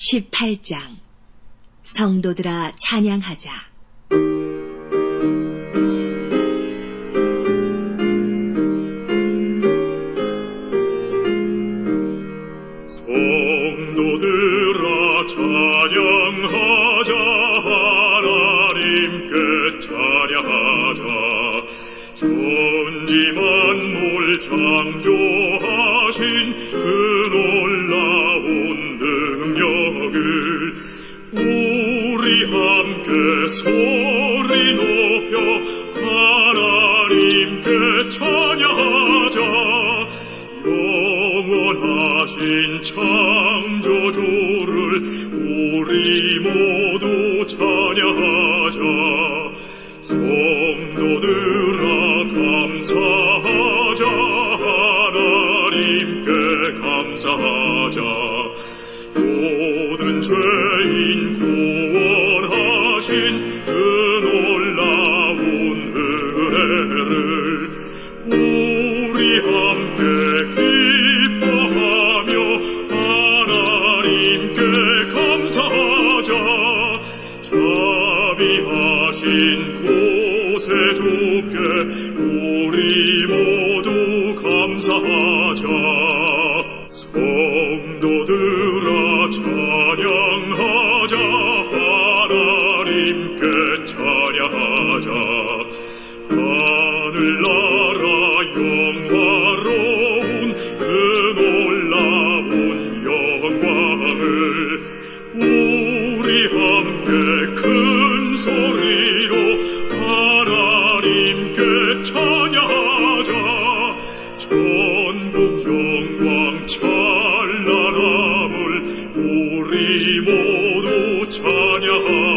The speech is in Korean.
18장. 성도들아 찬양하자. 성도들아 찬양하자. 하나님께 찬양하자. 천지 만물 창조하신 그놀 우리 함께 소리 높여 하나님께 찬양하자. 영원하신 창조주를 우리 모두 찬양하자. 성도들아 감사하자. 하나님께 감사하자 모든 죄인 구원하신 그 놀라운 은혜를 우리 함께 기뻐하며 하나님께 감사하자. 자비하신 구세주께 우리 모두 감사하자 하나님께 찬양하자. 하늘나라 영화로운 그 놀라운 영광을 우리 함께 큰 소리로 하나님께 찬양하자. 전국 영광 찬란함을 우리 모두 찬양하자